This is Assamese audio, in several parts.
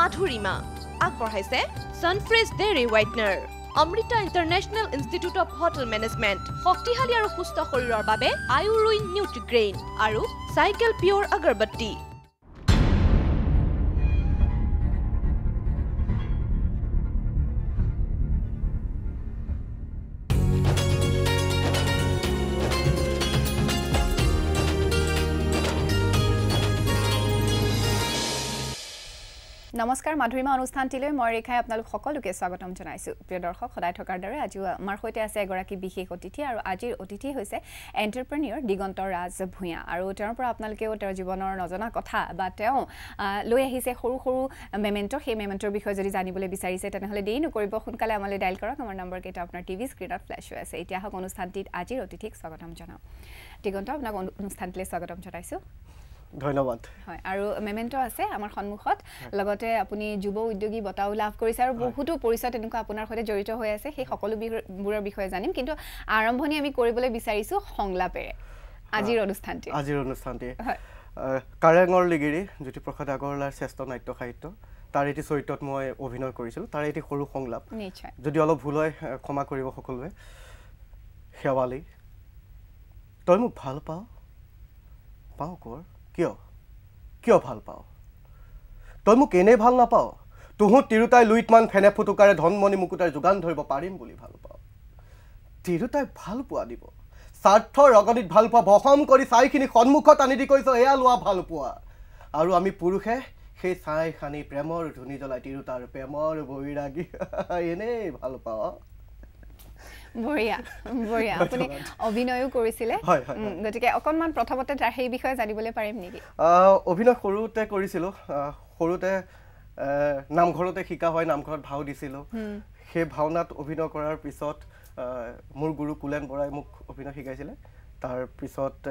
মাধুৰিমা। আগবঢ়াইছে Sunfresh dairy whitener Amrita International Institute of Hotel Management শক্তিশালী আৰু সুস্থ শৰীৰৰ বাবে আয়ুৰুইন নিউট্ৰিগ্ৰেইন আৰু চাইকেল পিয়ৰ আগৰবত্তি নমস্কাৰ মাধুৰিমা অনুষ্ঠানটিলৈ মই ৰেখাই আপোনালোক সকলোকে স্বাগতম জনাইছোঁ। প্ৰিয় দৰ্শক সদায় থকাৰ দৰে আজিও আমাৰ সৈতে আছে এগৰাকী বিশেষ অতিথি আৰু আজিৰ অতিথি হৈছে এণ্টাৰপ্ৰেনিয়ৰ দিগন্ত ৰাজ ভূঞা আৰু তেওঁৰ পৰা আপোনালোকেও তেওঁৰ জীৱনৰ নজনা কথা বা তেওঁ লৈ আহিছে সৰু সৰু মেমেণ্ট সেই মেমেণ্টৰ বিষয়ে যদি জানিবলৈ বিচাৰিছে তেনেহ'লে দেৰি নকৰিব। সোনকালে আমালৈ ডাইল কৰক। আমাৰ নম্বৰকেইটা আপোনাৰ টিভি স্ক্ৰীণত ফ্লেছ হৈ আছে। এতিয়া হওক অনুষ্ঠানটিত আজিৰ অতিথিক স্বাগতম জনাওঁ। দিগন্ত আপোনাক অনুষ্ঠানটিলৈ স্বাগতম জনাইছোঁ। ধন্যবাদ। হয় আৰু মেমেণ্ট আছে আমাৰ সন্মুখত। লগতে আপুনি যুৱ উদ্যোগী বঁটাও লাভ কৰিছে আৰু বহুতো পৰিচয় তেনেকুৱা আপোনাৰ সৈতে জড়িত হৈ আছে সেই সকলোবোৰৰ বিষয়ে জানিম। কিন্তু আৰম্ভণি আমি কৰিবলৈ বিচাৰিছোঁ সংলাপেৰে আজিৰ অনুষ্ঠানটি আজিৰ অনুষ্ঠানটি কাৰেঙৰ লিগিৰি জ্যোতিপ্ৰসাদ আগৰৱালাৰ শ্ৰেষ্ঠ নাট্য সাহিত্য। তাৰ এটি চৰিত্ৰত মই অভিনয় কৰিছিলোঁ তাৰ এটি সৰু সংলাপ। নিশ্চয়। যদি অলপ ভুল হয় ক্ষমা কৰিব সকলোৱে। শেৱালি তই মোক ভাল পাওঁ পাওঁ কৰ? কিয়? কিয় ভাল পাওঁ? তই মোক এনেই ভাল নাপাওঁ তোহোঁ তিৰোতাই লুইটমান ফেনে ফুটুকাৰে ধনমণি মুকুতাই যোগান ধৰিব পাৰিম বুলি ভাল পাওঁ। তিৰোতাই ভাল পোৱা দিব। স্বাৰ্থৰ ৰগণিত ভাল পোৱা বহম কৰি ছাইখিনি সন্মুখত আনি দি কৈছ এয়া লোৱা ভাল পোৱা। আৰু আমি পুৰুষে সেই ছাই সানি প্ৰেমৰ ধুনি জ্বলাই তিৰোতাৰ প্ৰেমৰ বৈৰাগী। এনেই ভাল পাওঁ। বঢ়িয়া বঢ়িয়া। আপুনি অভিনয়ো কৰিছিলে। গতিকে অকণমান প্ৰথমতে তাৰ সেই বিষয়ে জানিবলৈ পাৰিম নেকি? অভিনয় সৰুতে কৰিছিলোঁ। সৰুতে নামঘৰতে শিকা হয় নামঘৰত ভাও দিছিলোঁ। সেই ভাওনাত অভিনয় কৰাৰ পিছত মোৰ গুৰু কুলেন বৰাই মোক অভিনয় শিকাইছিলে। তাৰপিছত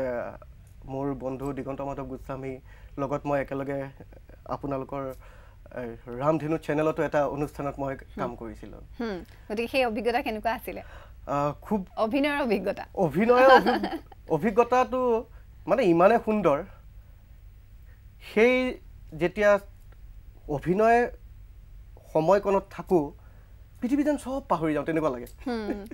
মোৰ বন্ধু দিগন্ত মাধৱ গোস্বামী লগত মই একেলগে আপোনালোকৰ ৰামধেনু চেনেলতো এটা অনুষ্ঠানত মই কাম কৰিছিলোঁ। গতিকে সেই অভিজ্ঞতা কেনেকুৱা আছিলে? খুব অভিনয়ৰ অভিজ্ঞতা। অভিনয়ৰ অভিজ্ঞতাটো মানে ইমানে সুন্দৰ। সেই যেতিয়া অভিনয় সময়কণত থাকোঁ পৃথিৱী যেন চব পাহৰি যাওঁ তেনেকুৱা লাগে।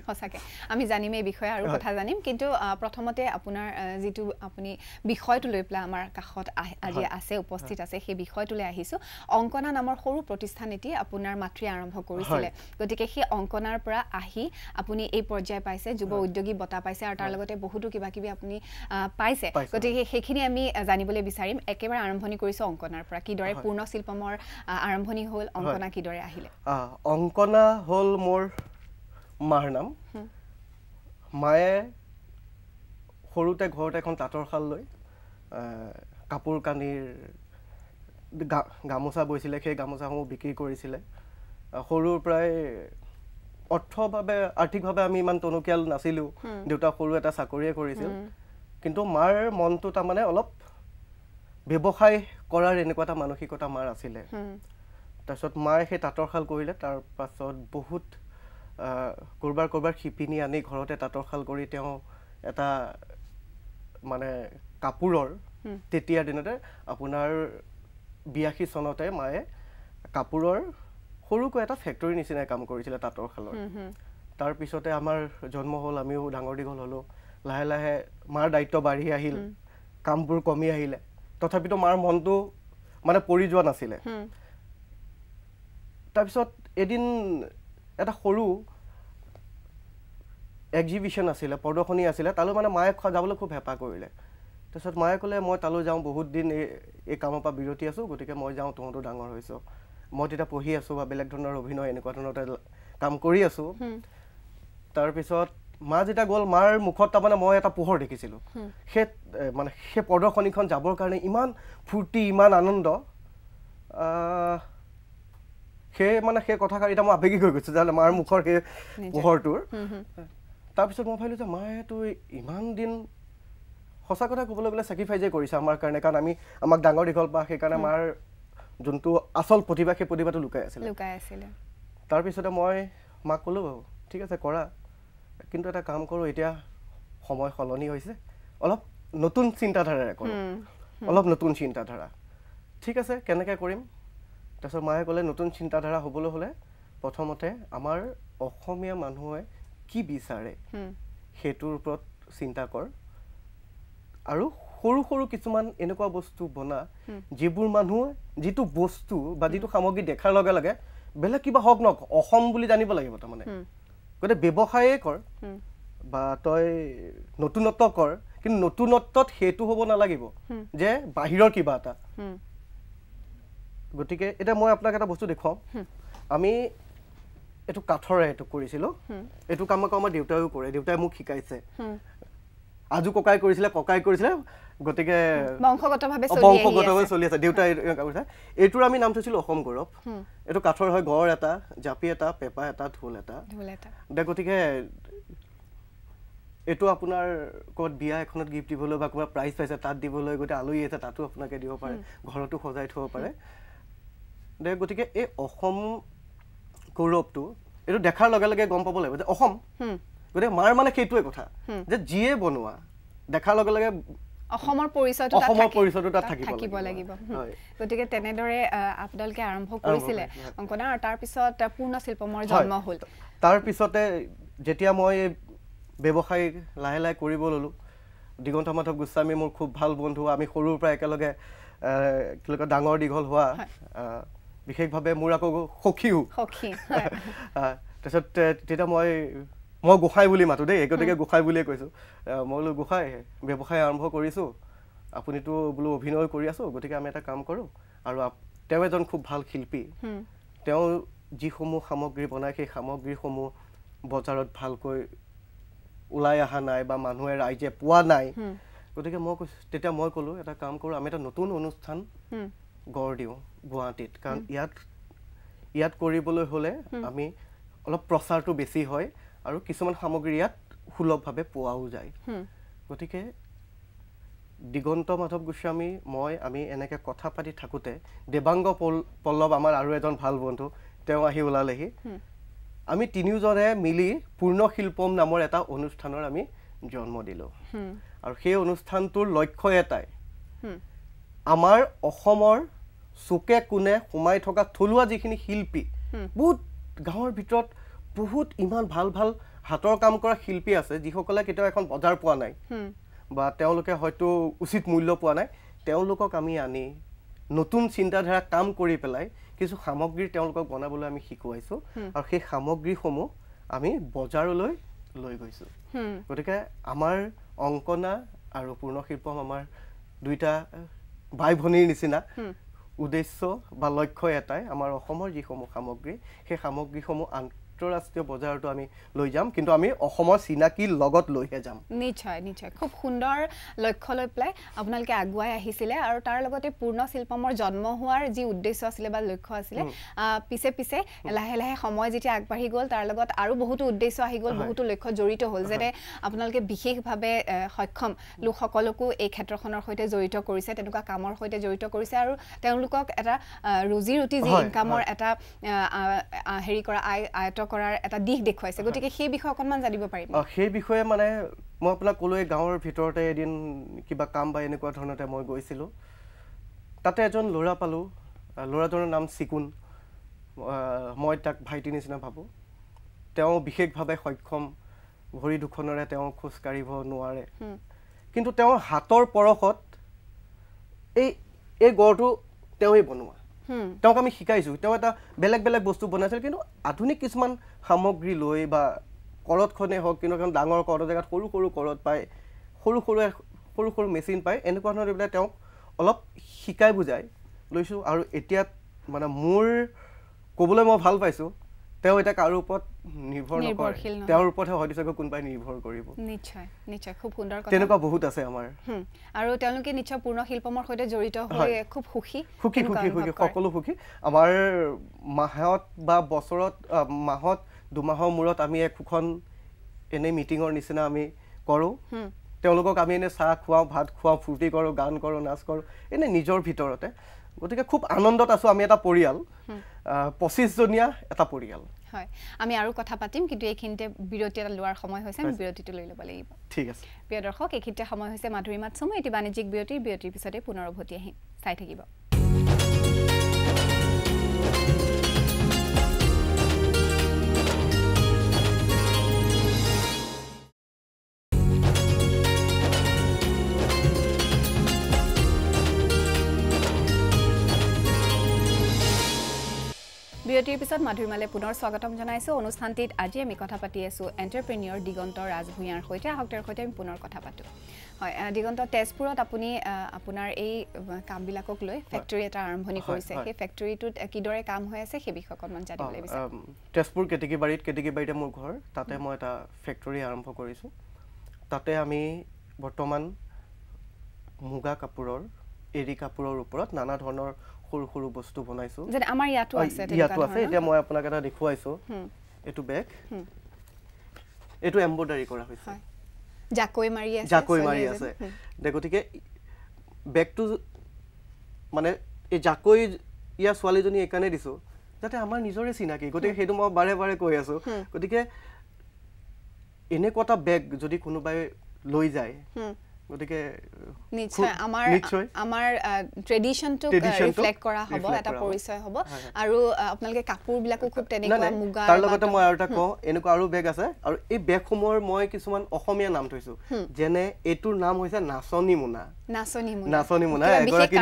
সঁচাকৈ। আমি জানিম এই বিষয়ে আৰু কথা জানিম। কিন্তু প্ৰথমতে আপোনাৰ যিটো আপুনি বিষয়টো লৈ পেলাই আমাৰ কাষত আজি আছে উপস্থিত আছে সেই বিষয়টোলৈ আহিছোঁ। অংকনা নামৰ সৰু প্ৰতিষ্ঠান এটি আপোনাৰ মাতৃয়ে আৰম্ভ কৰিছিলে। গতিকে সেই অংকনাৰ পৰা আহি আপুনি এই পৰ্যায় পাইছে যুৱ উদ্যোগী বঁটা পাইছে আৰু তাৰ লগতে বহুতো কিবা কিবি আপুনি পাইছে। গতিকে সেইখিনি আমি জানিবলৈ বিচাৰিম। একেবাৰে আৰম্ভণি কৰিছোঁ অংকনাৰ পৰা। কিদৰে পূৰ্ণ শিল্পমৰ আৰম্ভণি হ'ল অংকনা কিদৰে আহিলে? অংকনা হ'ল মোৰ মাৰ নাম। মায়ে সৰুতে ঘৰতে এখন তাঁতৰ শাল লৈ কাপোৰ কানিৰ গামোচা বৈছিলে সেই গামোচাসমূহ বিক্ৰী কৰিছিলে। সৰুৰ পৰাই অৰ্থভাৱে আৰ্থিকভাৱে আমি ইমান টনকিয়াল নাছিলোঁ। দেউতা সৰু এটা চাকৰিয়ে কৰিছিল। কিন্তু মাৰ মনটো তাৰমানে অলপ ব্যৱসায় কৰাৰ এনেকুৱা এটা মানসিকতা মাৰ আছিলে। তাৰপিছত মায়ে সেই তাঁতৰ শাল কৰিলে তাৰ পাছত বহুত ক'ৰবাৰ ক'ৰবাৰ শিপিনী আনি ঘৰতে তাঁতৰ শাল কৰি তেওঁ এটা মানে কাপোৰৰ তেতিয়াৰ দিনতে আপোনাৰ বিয়াশী চনতে মায়ে কাপোৰৰ সৰুকৈ এটা ফেক্টৰী নিচিনাই কাম কৰিছিলে তাঁতৰ শালৰ। তাৰপিছতে আমাৰ জন্ম হ'ল আমিও ডাঙৰ দীঘল হ'লোঁ। লাহে লাহে মাৰ দায়িত্ব বাঢ়ি আহিল কামবোৰ কমি আহিলে। তথাপিতো মাৰ মনটো মানে পৰি যোৱা নাছিলে। তাৰপিছত এদিন এটা সৰু এক্সিবিশ্যন আছিলে প্ৰদৰ্শনী আছিলে তালৈ মানে মায়ে যাবলৈ খুব হেঁপাহ কৰিলে। তাৰপিছত মায়ে ক'লে মই তালৈ যাওঁ বহুত দিন এই এই কামৰ পৰা বিৰতি আছোঁ গতিকে মই যাওঁ তহঁতো ডাঙৰ হৈছ। মই তেতিয়া পঢ়ি আছোঁ বা বেলেগ ধৰণৰ অভিনয় এনেকুৱা ধৰণৰ কাম কৰি আছোঁ। তাৰপিছত মা যেতিয়া গ'ল মাৰ মুখত তাৰমানে মই এটা পোহৰ দেখিছিলোঁ। সেই মানে সেই প্ৰদৰ্শনীখন যাবৰ কাৰণে ইমান ফূৰ্তি ইমান আনন্দ সেই মানে সেই কথাষাৰ এতিয়া মই আৱেগিক হৈ গৈছোঁ যে মাৰ মুখৰ সেই পোহৰটোৰ। তাৰপিছত মই ভাবিলোঁ যে মায়েতো ইমান দিন সঁচা কথা ক'বলৈ গ'লে ছেক্ৰিফাইজে কৰিছে আমাৰ কাৰণে কাৰণ আমি আমাক ডাঙৰ দীঘল বা সেইকাৰণে মাৰ যোনটো আচল প্ৰতিভা সেই প্ৰতিভাটো লুকাই আছিলে। লুকাই আছিলে। তাৰপিছতে মই মাক ক'লোঁ ঠিক আছে কৰা। কিন্তু এটা কাম কৰোঁ এতিয়া সময় সলনি হৈছে। অলপ নতুন চিন্তাধাৰাৰে কৰোঁ। অলপ নতুন চিন্তাধাৰা। ঠিক আছে কেনেকৈ কৰিম? তাৰপিছত মায়ে ক'লে নতুন চিন্তাধাৰা হ'বলৈ হ'লে প্ৰথমতে আমাৰ অসমীয়া মানুহে কি বিচাৰে সেইটোৰ ওপৰত চিন্তা কৰ। আৰু সৰু সৰু কিছুমান এনেকুৱা বস্তু বনা যিবোৰ মানুহে যিটো বস্তু বা যিটো সামগ্ৰী দেখাৰ লগে লগে বেলেগ কিবা হওক নক অসম বুলি জানিব লাগিব তাৰমানে। গতিকে ব্যৱসায়ে কৰ বা তই নতুনত্ব কৰ কিন্তু নতুনত্বত সেইটো হ'ব নালাগিব। যে বাহিৰৰ কিবা এটা। গতিকে এতিয়া মই আপোনাক এটা বস্তু দেখুৱাওঁ আমি এইটো কাঠৰে এইটো কৰিছিলোঁ। এইটো কাম আকৌ আমাৰ দেউতাইও কৰে। দেউতাই মোক শিকাইছে। আজু ককাই কৰিছিলে ককাই কৰিছিলে গতিকে বংশগতভাৱে চলি আছে। চলি আছে। দেউতাই কৰিছে। এইটোৰ আমি নাম থৈছিলোঁ অসম গৌৰৱ। এইটো কাঠৰ হয় গড় এটা জাপি এটা পেঁপা এটা ঢোল এটা। ঢোল এটা। দে গতিকে এইটো আপোনাৰ ক'ৰবাত বিয়া এখনত গিফ্ট দিবলৈ বা ক'ৰবাত প্ৰাইজ পাইছে তাত দিবলৈ গতিকে আলহী আছে তাতো আপোনাকে দিব পাৰে। ঘৰতো সজাই থ'ব পাৰে। গতিকে এই অসম গৌৰৱটো এইটো দেখাৰ লগে লগে গম পাব লাগিব যে অসম গতিকে মাৰ মানে সেইটোৱে কথা যে যিয়ে বনোৱা দেখাৰ লগে লগে অসমৰ পৰিচয়টো অসমৰ পৰিচয়টো তাত থাকিব লাগিব। গতিকে তেনেদৰে আপোনালোকে আৰম্ভ কৰিছিলে। অংকনা আৰু তাৰপিছত পূৰ্ণ শিল্পমৰ। জন্ম হ'ল তাৰপিছতে যেতিয়া মই ব্যৱসায় লাহে লাহে কৰিব ল'লোঁ দিগন্ত মাধৱ গোস্বামী মোৰ খুব ভাল বন্ধু আমি সৰুৰ পৰা একেলগে ডাঙৰ দীঘল হোৱা বিশেষভাৱে মোৰ আকৌ সখীও। সখী তাৰপিছত তেতিয়া মই মই গোসাঁই বুলি মাতোঁ দেই গতিকে গোসাঁই বুলিয়ে কৈছোঁ। মই বোলো গোসাঁই ব্যৱসায় আৰম্ভ কৰিছোঁ। আপুনিতো বোলো অভিনয় কৰি আছোঁ গতিকে আমি এটা কাম কৰোঁ। আৰু তেওঁ এজন খুব ভাল শিল্পী। তেওঁ যিসমূহ সামগ্ৰী বনায় সেই সামগ্ৰীসমূহ বজাৰত ভালকৈ ওলাই অহা নাই বা মানুহে ৰাইজে পোৱা নাই। গতিকে মই কৈছোঁ তেতিয়া মই ক'লোঁ এটা কাম কৰোঁ আমি এটা নতুন অনুষ্ঠান গঢ় দিওঁ গুৱাহাটীত। কাৰণ ইয়াত ইয়াত কৰিবলৈ হ'লে আমি অলপ প্ৰচাৰটো বেছি হয় আৰু কিছুমান সামগ্ৰী ইয়াত সুলভভাৱে পোৱাও যায়। গতিকে দিগন্ত মাধৱ গোস্বামী মই আমি এনেকৈ কথা পাতি থাকোঁতে দেৱাংগ পল পল্লৱ আমাৰ আৰু এজন ভাল বন্ধু তেওঁ আহি ওলালেহি। আমি তিনিওজনে মিলি পূৰ্ণ শিল্পম নামৰ এটা অনুষ্ঠানৰ আমি জন্ম দিলোঁ। আৰু সেই অনুষ্ঠানটোৰ লক্ষ্য এটাই আমাৰ অসমৰ চুকে কোণে সোমাই থকা থলুৱা যিখিনি শিল্পী। বহুত গাঁৱৰ ভিতৰত বহুত ইমান ভাল ভাল হাতৰ কাম কৰা শিল্পী আছে যিসকলে কেতিয়াও এখন বজাৰ পোৱা নাই। বা তেওঁলোকে হয়তো উচিত মূল্য পোৱা নাই। তেওঁলোকক আমি আনি নতুন চিন্তাধাৰা কাম কৰি পেলাই কিছু সামগ্ৰী তেওঁলোকক বনাবলৈ আমি শিকোৱাইছোঁ আৰু সেই সামগ্ৰীসমূহ আমি বজাৰলৈ লৈ গৈছোঁ। গতিকে আমাৰ অংকনা আৰু পূৰ্ণশিল্পম আমাৰ দুইটা বাই ভনীৰ নিচিনা উদ্দেশ্য বা লক্ষ্য এটাই আমাৰ অসমৰ যিসমূহ সামগ্ৰী সেই সামগ্ৰীসমূহ আন্তঃৰাষ্ট্ৰীয় বজাৰতো আমি লৈ যাম কিন্তু আমি অসমৰ চিনাকিৰ লগত লৈহে যাম। নিশ্চয় নিশ্চয়। খুব সুন্দৰ লক্ষ্য লৈ পেলাই আপোনালোকে আগুৱাই আহিছিলে আৰু তাৰ লগতে পূৰ্ণ শিল্পমৰ জন্ম হোৱাৰ যি উদ্দেশ্য আছিলে বা লক্ষ্য আছিলে পিছে পিছে লাহে লাহে সময় যেতিয়া আগবাঢ়ি গ'ল তাৰ লগত আৰু বহুতো উদ্দেশ্য আহি গ'ল বহুতো লক্ষ্য জড়িত হ'ল যেনে আপোনালোকে বিশেষভাৱে সক্ষম লোকসকলকো এই ক্ষেত্ৰখনৰ সৈতে জড়িত কৰিছে তেনেকুৱা কামৰ সৈতে জড়িত কৰিছে আৰু তেওঁলোকক এটা ৰুজি ৰুটি যি ইনকামৰ। এটা হেৰি কৰা আয় আয়ত্ব কৰাৰ এটা দিশ দেখুৱাইছে। গতিকে সেই বিষয়ে অকণমান জানিব পাৰিম। সেই বিষয়ে মানে মই আপোনাক ক'লোৱে গাঁৱৰ ভিতৰতে এদিন কিবা কাম বা এনেকুৱা ধৰণতে মই গৈছিলোঁ। তাতে এজন ল'ৰা পালোঁ। ল'ৰাজনৰ নাম চিকুণ। মই তাক ভাইটিৰ নিচিনা ভাবোঁ। তেওঁ বিশেষভাৱে সক্ষম। ভৰি দুখনেৰে তেওঁ খোজকাঢ়িব নোৱাৰে। কিন্তু তেওঁৰ হাতৰ পৰশত এই এই গড়টো তেওঁৱেই বনোৱা। তেওঁক আমি শিকাইছোঁ। তেওঁ এটা বেলেগ বেলেগ বস্তু বনাইছিল কিন্তু আধুনিক কিছুমান সামগ্ৰী লৈ বা কৰতখনেই হওক কিন্তু এখন ডাঙৰ কৰৰ জেগাত সৰু সৰু কৰত পায় সৰু সৰু সৰু সৰু মেচিন পায় এনেকুৱা ধৰণৰ পেলাই তেওঁক অলপ শিকাই বুজাই লৈছোঁ। আৰু এতিয়া মানে মোৰ ক'বলৈ মই ভাল পাইছোঁ। তেওঁ এতিয়া কাৰো ওপৰত নিৰ্ভৰ নকৰে। তেওঁৰ ওপৰতহে হয়তো চাগৈ কোনোবাই নিৰ্ভৰ কৰিব। নিশ্চয় নিশ্চয় খুব সুন্দৰ কথা। তেনেকুৱা বহুত আছে আমাৰ। আৰু তেওঁলোকে নিশ্চয় পূৰ্ণ শিল্পমৰ সৈতে জড়িত হৈ। খুব সুখী। সুখী সুখী সুখী? সকলো সুখী। আমাৰ মাহত বা বছৰত মাহত দুমাহৰ মূৰত আমি একোখন এনেই মিটিঙৰ নিচিনা আমি কৰোঁ। তেওঁলোকক আমি এনেই চাহ খুৱাওঁ ভাত খুৱাওঁ ফূৰ্তি কৰোঁ গান কৰোঁ নাচ কৰোঁ এনেই নিজৰ ভিতৰতে। গতিকে খুব আনন্দত আছোঁ আমি এটা পৰিয়াল। পঁচিছজনীয়া এটা পৰিয়াল। হয় আমি আৰু কথা পাতিম কিন্তু এইখিনিতে বিৰতি এটা লোৱাৰ সময় হৈছে আমি বিৰতিটো লৈ ল'ব লাগিব। ঠিক আছে। প্ৰিয় দৰ্শক এইখিনিতে সময় হৈছে মাধুৰী মাত চমু এটি বাণিজ্যিক বিৰতিৰ বিৰতিৰ পিছতে পুনৰ উভতি আহিম। চাই থাকিব। বিৰতিৰ পিছত মাধুৰীমালে পুনৰ স্বাগতম জনাইছোঁ। অনুষ্ঠানটিত আজি আমি কথা পাতি আছোঁ এণ্টাৰপ্ৰেনিয়ৰ দিগন্ত ৰাজভূঞাৰ সৈতে। আহক তেওঁৰ সৈতে আমি পুনৰ কথা পাতোঁ। হয় দিগন্ত তেজপুৰত আপুনি আপোনাৰ এই কামবিলাকক লৈ ফেক্টৰী এটা আৰম্ভণি কৰিছে। সেই ফেক্টৰীটোত কিদৰে কাম হৈ আছে সেই বিষয়ে অকণমান জানিবলৈ বিচাৰোঁ তেজপুৰ কেতেকীবাৰীত কেতেকীবাৰীতে মোৰ ঘৰ। তাতে মই এটা ফেক্টৰী আৰম্ভ কৰিছোঁ। তাতে আমি বৰ্তমান মুগা কাপোৰৰ এৰী কাপোৰৰ ওপৰত নানা ধৰণৰ সৰু সৰু বস্তু বনাইছোঁ। যেনে আমাৰ ইয়াতো আছে ইয়াতো আছে। এতিয়া মই আপোনাক এটা দেখুৱাইছোঁ। হুম, এইটো বেগ হুম। এইটো এম্ব্ৰইডাৰী কৰা হৈছে। হয়। জাকৈ মাৰি আছে জাকৈ মাৰি। আছে। দে গতিকে বেগটো মানে এই জাকৈ ইয়াৰ ছোৱালীজনী এইকাৰণে দিছোঁ যাতে আমাৰ নিজৰে চিনাকি। গতিকে সেইটো মই বাৰে বাৰে কৈ আছোঁ। গতিকে এনেকুৱা এটা বেগ যদি কোনোবাই লৈ যায় হুম। গতিকে নিশ্চয় আমাৰ আমাৰ ট্ৰেডিশ্যনটোক ৰিফ্লেক্ট কৰা হ'ব এটা। পৰিচয় হ'ব। আৰু আপোনালোকে কাপোৰবিলাকো খুব তেনেকুৱা মুগা তাৰ লগতে মই আৰু এটা কওঁ এনেকুৱা আৰু বেগ আছে। আৰু এই বেগসমূহৰ মই কিছুমান অসমীয়া নাম থৈছোঁ। যেনে এইটোৰ নাম হৈছে নাচনী মোনা। নাচনী মোনা। নাচনী এগৰাকী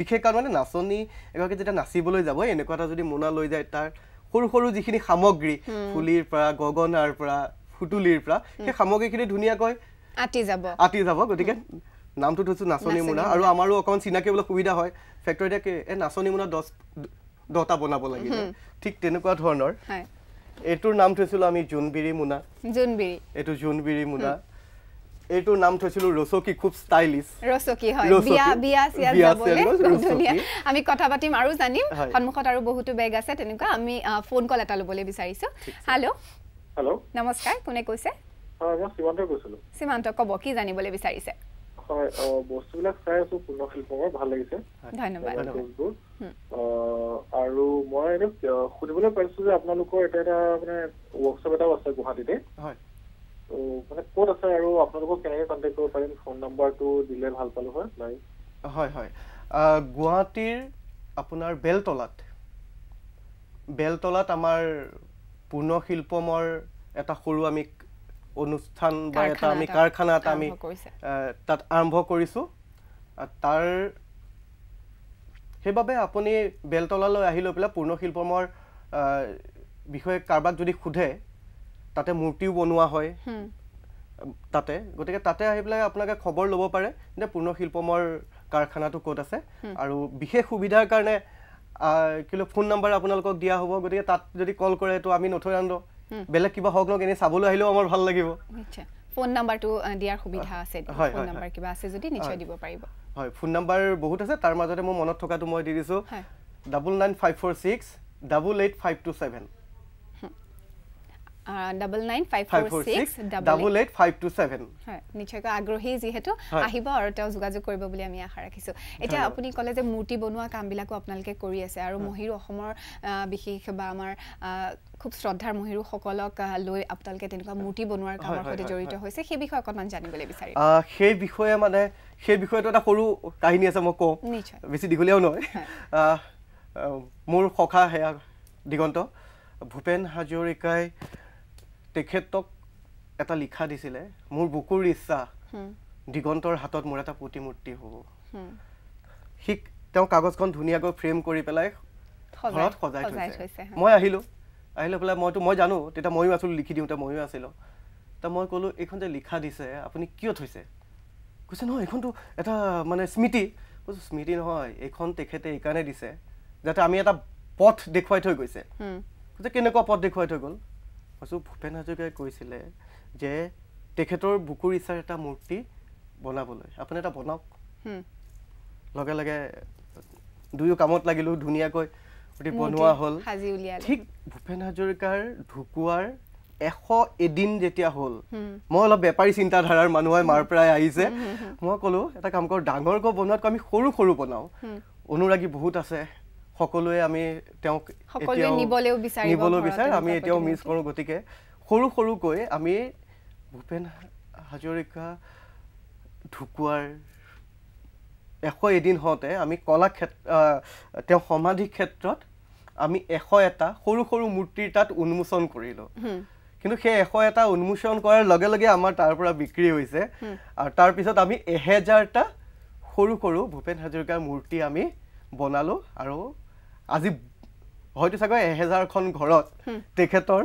বিশেষ কাৰণ মানে নাচনী এগৰাকী যেতিয়া নাচিবলৈ যাব এনেকুৱা এটা যদি মোনা লৈ যায় তাৰ সৰু সৰু যিখিনি সামগ্ৰী ফুলিৰ পৰা গগনাৰ পৰা সুতুলিৰ পৰা সেই সামগ্ৰীখিনি ধুনীয়াকৈ আঁতি যাব। আঁতি যাব গতিকে নামটো থৈছোঁ নাচনী মোনা। আৰু আমাৰো অকণমান চিনাকি হ'বলৈ সুবিধা হয়। ফেক্টৰীতে এই নাচনী মোনা দহ দহটা বনাব লাগিলে। ঠিক তেনেকুৱা ধৰণৰ। হয়। এইটোৰ নাম থৈছিলোঁ আমি জোনবিৰি মোনা। জোনবিৰি। এইটো জোনবিৰি মোনা। এইটোৰ নাম থৈছিলোঁ ৰচকী খুব ষ্টাইলিছ। ৰচকী হয়। বিয়া বিয়া চিয়া বিয়া যাবলৈ। ধুনীয়া। আমি কথা পাতিম আৰু জানিম। সন্মুখত আৰু বহুতো বেগ আছে তেনেকুৱা আমি ফোন কল এটা ল'বলৈ বিচাৰিছোঁ। হেল্ল' হেল্ল' নমস্কাৰ কোনে কৈছে? হয় মই সীমান্তই কৈছিলো সীমান্ত ক'ব কি জানিবলৈ বিচাৰিছে? হয় বস্তুবিলাক চাই আছো পূৰ্ণ শিল্পকৰ ভাল লাগিছে। ধন্যবাদ। আৰু মই এনে শুনিবলৈ পাইছো যে আপোনালোকৰ এটা এটা মানে ৱৰ্কশ্বপ এটাও আছে গুৱাহাটীতে। মানে ক'ত আছে আৰু আপোনালোকক কেনেকে কণ্টেক্ট কৰিব পাৰিম? ফোন নম্বৰটো দিলে ভাল পালো হয় নাই? হয় হয়। গুৱাহাটীৰ আপোনাৰ বেলতলাত। বেলতলাত আমাৰ পূৰ্ণ শিল্পমৰ এটা সৰু আমি অনুষ্ঠান বা এটা আমি কাৰখানা এটা আমি তাত আৰম্ভ কৰিছোঁ। তাৰ সেইবাবে আপুনি বেলতলালৈ আহি লৈ পেলাই পূৰ্ণ শিল্পমৰ আহ, বিষয়ে কাৰোবাক যদি সোধে তাতে মূৰ্তিও বনোৱা হয়। তাতে গতিকে তাতে আহি পেলাই আপোনালোকে খবৰ ল'ব পাৰে যে পূৰ্ণ শিল্পমৰ কাৰখানাটো ক'ত আছে। আৰু বিশেষ সুবিধাৰ কাৰণে কিলো ফোন নাম্বাৰ আপোনালোকক দিয়া হ'ব। গতিকে তাত যদি কল কৰে তো আমি নথৈ আনো বেলেগ কিবা হওক নহওক এনেই চাবলৈ আহিলেও আমাৰ ভাল লাগিব। ফোন নাম্বাৰটো দিয়াৰ সুবিধা আছে। Phone number. কিবা আছে যদি নিশ্চয় দিব পাৰিব। হয় ফোন নাম্বাৰ বহুত আছে তাৰ মাজতে মোৰ মনত থকাটো মই দি দিছোঁ। Double nine five four six double eight five two seven. Double nine five five four four six six double double eight five two seven হয় নিশ্চয়কৈ আগ্ৰহী যিহেতু। আহিব আৰু তেওঁ যোগাযোগ কৰিব বুলি আমি আশা ৰাখিছোঁ। এতিয়া। আপুনি ক'লে যে মূৰ্তি বনোৱা কামবিলাকো আপোনালোকে কৰি আছে আৰু মহিৰু অসমৰ বিশেষ বা আমাৰ খুব শ্ৰদ্ধাৰ মহিৰুসকলক লৈ আপোনালোকে তেনেকুৱা মূৰ্তি বনোৱাৰ কামৰ সৈতে জড়িত। হৈছে সেই বিষয়ে অকণমান জানিবলৈ বিচাৰিম। সেই বিষয়ে মানে সেই বিষয়টো এটা সৰু কাহিনী আছে মই কওঁ। নিশ্চয়। বেছি দীঘলীয়াও নহয়। মোৰ সখা সেয়া দিগন্ত ভূপেন হাজৰিকাই তেখেতক এটা লিখা দিছিলে মোৰ বুকুৰ ইচ্ছা দিগন্তৰ হাতত মোৰ এটা প্ৰতিমূৰ্তি হ'ব। সি তেওঁ কাগজখন ধুনীয়াকৈ ফ্ৰেম কৰি পেলাই ঘৰত সজাই থৈছে। মই আহিলোঁ। আহি লৈ পেলাই মইতো মই জানো তেতিয়া ময়ো আছিলোঁ লিখি দিওঁতে ময়ো আছিলোঁ। ত মই ক'লোঁ এইখন যে লিখা দিছে আপুনি কিয় থৈছে? কৈছে নহয় এইখনতো এটা মানে স্মৃতি। কৈছোঁ স্মৃতি নহয় এইখন তেখেতে এইকাৰণে দিছে যাতে আমি এটা পথ দেখুৱাই থৈ গৈছে। কৈছে কেনেকুৱা পথ দেখুৱাই থৈ গ'ল? কৈছোঁ ভূপেন হাজৰিকাই কৈছিলে যে তেখেতৰ বুকুৰ ইচ্ছাৰ এটা মূৰ্তি বনাবলৈ। আপুনি এটা বনাওক। লগে লগে দুয়ো কামত লাগিলোঁ ধুনীয়াকৈ বনোৱা হ'ল। ঠিক ভূপেন হাজৰিকাৰ ঢুকুৱাৰ এশ এদিন যেতিয়া হ'ল। মই অলপ বেপাৰী চিন্তাধাৰাৰ মানুহ হয় মাৰ পৰাই আহিছে। মই ক'লোঁ এটা কাম কৰোঁ ডাঙৰকৈ বনোৱাতকৈ আমি সৰু সৰু বনাওঁ। অনুৰাগী বহুত আছে। সকলোৱে আমি তেওঁক নিবলৈও বিচাৰিব নিবলৈও বিচাৰে আমি এতিয়াও মিছ। কৰোঁ। গতিকে সৰু সৰুকৈ আমি ভূপেন হাজৰিকা ঢুকুৱাৰ এশ এদিন হওঁতে আমি কলাক্ষেত্ৰ তেওঁ সমাধি ক্ষেত্ৰত আমি এশ এটা সৰু সৰু মূৰ্তিৰ তাত উন্মোচন কৰিলোঁ। কিন্তু সেই এশ এটা উন্মোচন কৰাৰ লগে লগে আমাৰ তাৰ পৰা বিক্ৰী হৈছে। আৰু তাৰপিছত আমি এহেজাৰটা সৰু সৰু ভূপেন হাজৰিকাৰ মূৰ্তি আমি বনালোঁ আৰু আজি হয়তো চাগৈ এহেজাৰখন ঘৰত তেখেতৰ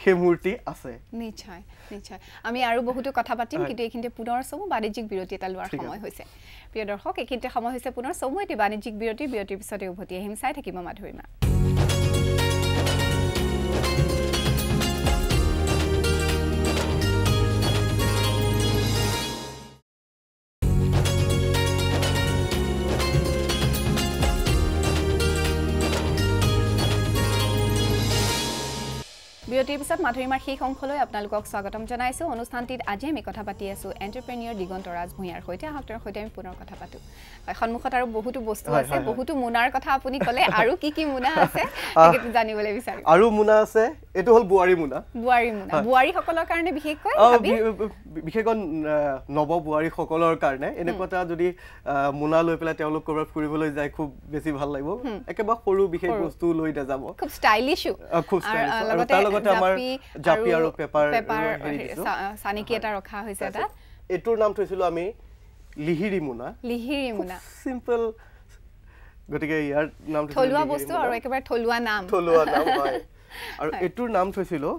সেই মূৰ্তি আছে। নিশ্চয় নিশ্চয়। আমি আৰু বহুতো কথা পাতিম। কিন্তু এইখিনিতে পুনৰ চমু বাণিজ্যিক বিৰতি এটা লোৱাৰ সময়। হৈছে। প্ৰিয় দৰ্শক এইখিনিতে সময় হৈছে পুনৰ চমু। এটি বাণিজ্যিক বিৰতি বিৰতিৰ পিছতে উভতি আহিম। চাই থাকিব মাধুৰিমা। বিৰতিৰ পিছত মাধুৰিমাৰ শেষ অংশলৈ আপোনালোকক স্বাগতম জনাইছোঁ। অনুষ্ঠানটিত আজি আমি কথা পাতি আছোঁ এণ্টাৰপ্ৰেনিয়ৰ দিগন্ত ৰাজ ভূঞাৰ সৈতে। আহক তেওঁৰ সৈতে আমি পুনৰ কথা পাতোঁ। হয়, সন্মুখত আৰু বহুতো বস্তু আছে। বহুতো মোনাৰ কথা আপুনি ক'লে আৰু কি কি মোনা আছে জানিবলৈ বিচাৰিম আৰু মোনা আছে এইটো হ'ল বোৱাৰী মোনা। বোৱাৰী মোনা। বোৱাৰীসকলৰ কাৰণে বিশেষকৈ বিশেষকৈ নৱ বোৱাৰীসকলৰ কাৰণে। এনেকুৱা এটা যদি মোনা লৈ পেলাই তেওঁলোক ক'ৰবাত ফুৰিবলৈ যায় খুব বেছি ভাল লাগিব। একেবাৰে সৰু বিশেষ। বস্তু লৈ নাযাব। খুব ষ্টাইলিছো খুব stylish। আৰু তাৰ লগতে আমাৰ জাপি আৰু পেপাৰ। চানিকি এটা ৰখা হৈছে তাত। এইটোৰ নাম থৈছিলো আমি লিহিৰি মোনা লিহিৰি মোনা চিম্পল গতিকে ইয়াৰ নাম থলুৱা বস্তু। আৰু একেবাৰে থলুৱা নাম। থলুৱা নাম হয়। আৰু এইটোৰ নাম থৈছিলো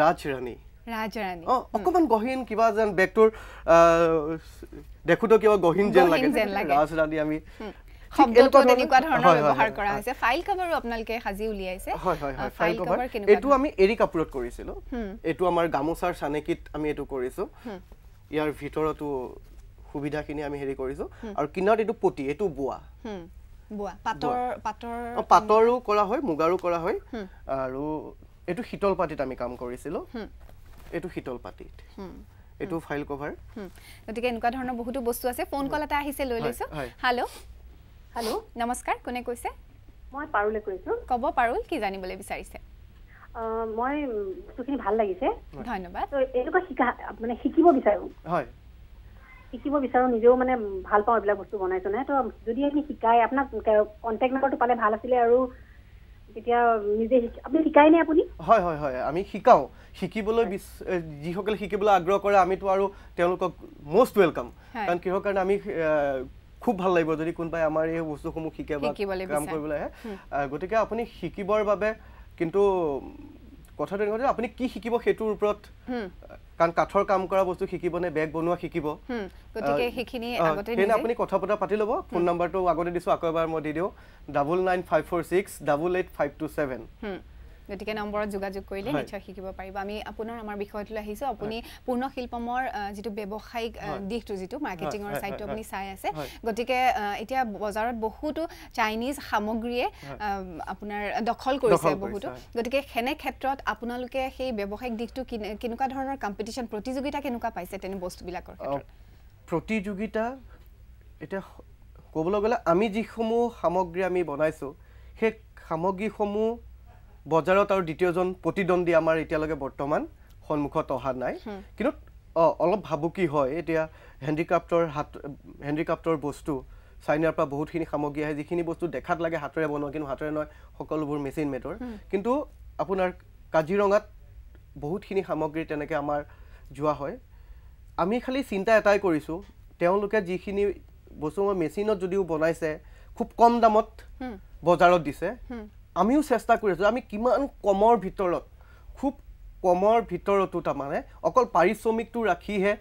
ৰাজৰাণী। ৰাজৰাণী। অ অকমান গহীন কিবা যেন বেগটোৰ দেখোঁতেও কিবা গহীন যেন লাগে। ৰাজৰাণী আমি শব্দটো এনেকুৱা ধৰণৰ- তেনেকুৱা ধৰণৰ হয়, হয়, ব্যৱহাৰ হয়, কৰা হয়। হৈছে। ফাইল কভাৰো আপোনালোকে সাজি উলিয়াইছে। হয় হয় হয় আহ, ফাইল কভাৰ কেনেকুৱা এইটো আমি এৰী কাপোৰত কৰিছিলো। এইটো আমাৰ গামোচাৰ চানেকিত আমি এইটো কৰিছো। ইয়াৰ ভিতৰতো সুবিধাখিনি আমি হেৰি কৰিছো। আৰু কিনাৰত এইটো পতি এইটো বোৱা। পাটৰ কৰা হয় মুগাৰো কৰা হয়। আৰু এইটো শীতল পাতিত আমি কাম কৰিছিলো। এইটো শীতল পাতিত। এইটো ফাইল কভাৰ গতিকে এনেকুৱা ধৰণৰ বহুতো বস্তু আছে। ফোন কল এটা আহিছে লৈ লৈছো। হেল্ল' হেল্ল' নমস্কাৰ কোনে কৈছে? মই পাৰুলে কৰিছোঁ ক'ব পাৰোঁ কি জানিবলৈ বিচাৰিছে? মই বস্তুখিনি ভাল লাগিছে। ধন্যবাদ। এনেকুৱা শিকা মানে শিকিব বিচাৰোঁ। হয়। শিকিব বিচাৰোঁ নিজেও মানে ভাল পাওঁ এইবিলাক বস্তু বনাই চনাই। ত' যদি আপুনি শিকায় আপোনাক কণ্টেক্ট নম্বৰটো পালে ভাল আছিলে আৰু তেতিয়া নিজে শিক- আপুনি শিকায়নে আপুনি? হয় হয় হয় আমি শিকাওঁ। শিকিবলৈ যিসকলে শিকিবলৈ আগ্ৰহ কৰে আমিতো আৰু তেওঁলোকক মষ্ট ৱেলকাম। কাৰণ কিহৰ কাৰণে আমি খুব ভাল লাগিব যদি কোনোবাই আমাৰ এই বস্তুসমূহ শিকে বা কাম। কৰিবলৈ আহে। গতিকে আপুনি শিকিবৰ বাবে কিন্তু কথাটো এনেকুৱা যে আপুনি কি শিকিব সেইটোৰ ওপৰত কাৰণ কাঠৰ কাম কৰা বস্তু শিকিব নে বেগ বনোৱা শিকিব? সেইখিনি আপুনি কথা বতৰা পাতি ল'ব। ফোন নাম্বাৰটো আগতে দিছোঁ আকৌ এবাৰ মই দি দিওঁ। Double nine five four six double eight five two seven. গতিকে নম্বৰত যোগাযোগ কৰিলে। নিশ্চয় শিকিব পাৰিব। আমি আপোনাৰ আমাৰ বিষয়টোলৈ আহিছোঁ। আপুনি পূৰ্ণ শিল্পমৰ যিটো ব্যৱসায়িক। দিশটো যিটো মাৰ্কেটিঙৰ ছাইডটো আপুনি চাই আছে। গতিকে এতিয়া বজাৰত বহুতো চাইনিজ সামগ্ৰীয়ে আপোনাৰ দখল কৰিছে বহুতো। গতিকে সেনে ক্ষেত্ৰত আপোনালোকে সেই ব্যৱসায়িক দিশটো কেনে- কেনেকুৱা ধৰণৰ কম্পিটিশ্যন প্ৰতিযোগিতা কেনেকুৱা পাইছে তেনে বস্তুবিলাকৰ প্ৰতিযোগিতা এতিয়া ক'বলৈ গ'লে আমি যিসমূহ সামগ্ৰী আমি বনাইছোঁ সেই সামগ্ৰীসমূহ বজাৰত আৰু দ্বিতীয়জন প্ৰতিদ্বন্দ্বী আমাৰ এতিয়ালৈকে বৰ্তমান সন্মুখত অহা নাই। কিন্তু অলপ ভাবুকি হয়। এতিয়া হেণ্ডিক্ৰাফ্টৰ হাত হেণ্ডিক্ৰাফ্টৰ বস্তু চাইনাৰ পৰা বহুতখিনি সামগ্ৰী আহে। যিখিনি বস্তু দেখাত লাগে হাতেৰে বনোৱা কিন্তু হাতেৰে নহয় সকলোবোৰ মেচিন মেডৰ। কিন্তু আপোনাৰ কাজিৰঙাত বহুতখিনি সামগ্ৰী তেনেকৈ আমাৰ যোৱা হয়। আমি খালি চিন্তা এটাই কৰিছোঁ তেওঁলোকে যিখিনি বস্তু মেচিনত যদিও বনাইছে খুব কম দামত বজাৰত দিছে। আমিও চেষ্টা কৰি আছোঁ আমি কিমান কমৰ ভিতৰত খুব কমৰ ভিতৰতো তাৰমানে অকল পাৰিশ্ৰমিকটো ৰাখিহে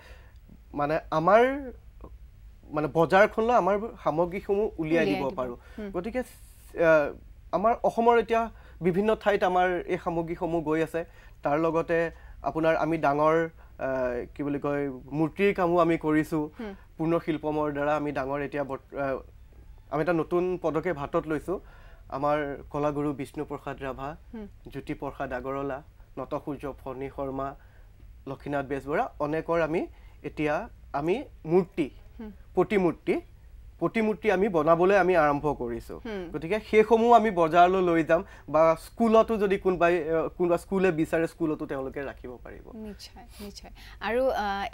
মানে আমাৰ মানে বজাৰখনলৈ আমাৰ সামগ্ৰীসমূহ উলিয়াই দিব। পাৰোঁ। গতিকে আমাৰ অসমৰ এতিয়া বিভিন্ন ঠাইত আমাৰ এই সামগ্ৰীসমূহ গৈ আছে। তাৰ লগতে আপোনাৰ আমি ডাঙৰ কি বুলি কয় মূৰ্তিৰ কামো আমি কৰিছোঁ। পূৰ্ণ শিল্পমৰ দ্বাৰা আমি ডাঙৰ এতিয়া আমি এটা নতুন পদক্ষেপ হাতত লৈছোঁ। আমাৰ কলাগুৰু বিষ্ণুপ্ৰসাদ ৰাভা জ্যোতিপ্ৰসাদ আগৰৱালা নটসূৰ্য ফণী শৰ্মা লক্ষীনাথ বেজবৰা অনেকৰ আমি এতিয়া আমি মূৰ্তি প্ৰতিমূৰ্তি প্ৰতিমূৰ্তি আমি বনাবলৈ আমি আৰম্ভ কৰিছোঁ। গতিকে সেইসমূহ আমি বজাৰলৈ লৈ যাম বা স্কুলতো যদি কোনোবাই কোনোবা স্কুলে বিচাৰে স্কুলতো তেওঁলোকে ৰাখিব পাৰিব। নিশ্চয় নিশ্চয়। আৰু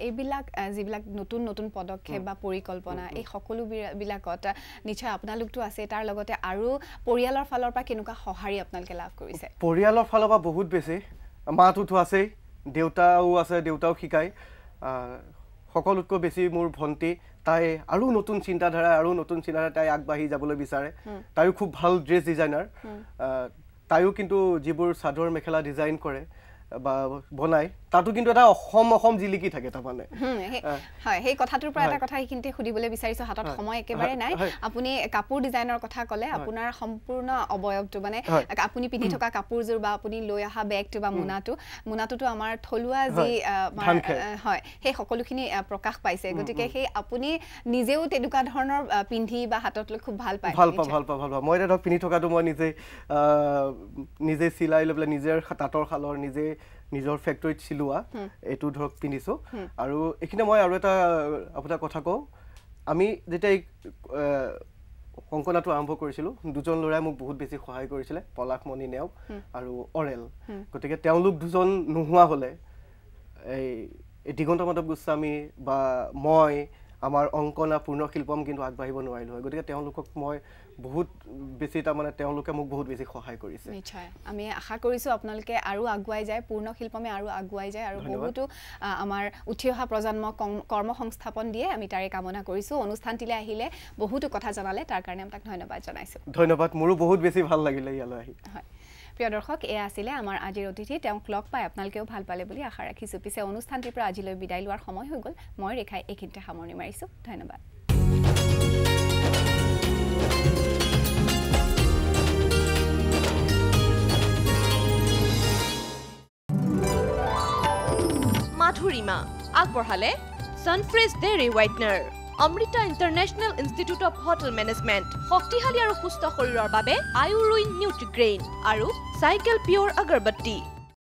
এইবিলাক যিবিলাক নতুন নতুন পদক্ষেপ বা পৰিকল্পনা এই সকলো বি- বিলাকত আহ, নিশ্চয় আপোনালোকতো আছে। তাৰ লগতে আৰু পৰিয়ালৰ ফালৰ পৰা কেনেকুৱা সঁহাৰি আপোনালোকে লাভ কৰিছে? পৰিয়ালৰ ফালৰ পৰা বহুত বেছি। মাটোতো আছেই দেউতাও আছে দেউতাও শিকায়। সকলোতকৈ বেছি মোৰ ভণ্টি তাই আৰু নতুন চিন্তাধাৰা আৰু নতুন চিন্তাধাৰা তাই আগবাঢ়ি যাবলৈ বিচাৰে। তাইও খুব ভাল ড্ৰেছ ডিজাইনাৰ। তাইও কিন্তু যিবোৰ চাদৰ মেখেলা ডিজাইন কৰে বা বনায় তাতো কিন্তু এটা অসম অসম জিলিকি থাকে তাৰমানে। হয় সেই কথাটোৰ পৰা এটা কথা সেইখিনিতে সুধিবলৈ বিচাৰিছো। হাতত সময় একেবাৰে নাই। আপুনি কাপোৰ ডিজাইনৰ কথা ক'লে আপোনাৰ সম্পূৰ্ণ অৱয়ৱটো মানে। আপুনি পিন্ধি থকা কাপোৰযোৰ বা আপুনি লৈ অহা বেগটো বা মোনাটো মোনাটোতো আমাৰ থলুৱা যি হয়। সেই সকলোখিনি প্ৰকাশ পাইছে। গতিকে সেই আপুনি নিজেও তেনেকুৱা ধৰণৰ পিন্ধি বা হাতত লৈ খুব ভাল পায়। ভাল পাওঁ। ভাল পাওঁ ভাল পাওঁ। মই এতিয়া ধৰক পিন্ধি থকাটো মই নিজে নিজে চিলাই লৈ পেলাই নিজে তাঁতৰ শালৰ নিজে নিজৰ ফেক্টৰীত চিলোৱা এইটো ধৰক পিন্ধিছোঁ। আৰু এইখিনি মই আৰু এটা আপোনাৰ কথা কওঁ আমি যেতিয়া এই কংকনাটো আৰম্ভ কৰিছিলোঁ দুজন ল'ৰাই মোক বহুত বেছি সহায় কৰিছিলে পলাশমণি নেওগ আৰু অৰেল। গতিকে তেওঁলোক দুজন নোহোৱা হ'লে এই দিগন্ত মাধৱ গোস্বামী বা মই আমাৰ অংকনা পূৰ্ণ শিল্পম কিন্তু আগবাঢ়িব নোৱাৰিলোঁ হয়। গতিকে তেওঁলোকক মই বহুত বেছি তাৰমানে তেওঁলোকে মোক বহুত বেছি সহায় কৰিছে। নিশ্চয়। আমি আশা কৰিছোঁ আপোনালোকে আৰু আগুৱাই যায় পূৰ্ণ শিল্পমে আৰু আগুৱাই যায় আৰু। বহুতো আমাৰ উঠি অহা প্ৰজন্মক কৰ্ম সংস্থাপন দিয়ে। আমি তাৰে কামনা কৰিছোঁ। অনুষ্ঠানটিলৈ আহিলে বহুতো কথা জনালে। তাৰ কাৰণে আপোনাক ধন্যবাদ জনাইছোঁ। ধন্যবাদ। মোৰো বহুত বেছি ভাল লাগিলে ইয়ালৈ আহি। হয়। প্ৰিয় দৰ্শক এয়া আছিলে আমাৰ আজিৰ অতিথি। তেওঁক লগ পাই আপোনালোকেও ভাল পালে বুলি আশা ৰাখিছোঁ। পিছে অনুষ্ঠানটিৰ পৰা আজিলৈ বিদায় লোৱাৰ সময় হৈ গ'ল। মই ৰেখাই এইখিনিতে সামৰণি মাৰিছোঁ। ধন্যবাদ। মাধুৰিমা আগবঢ়ালে? Sunfresh dairy whitener Amrita International Institute of Hotel Management শক্তিশালী আৰু সুস্থ শৰীৰৰ বাবে আয়ুৰুইন নিউট্ৰিগ্ৰেইন আৰু চাইকেল পিয়ৰ আগৰবত্তি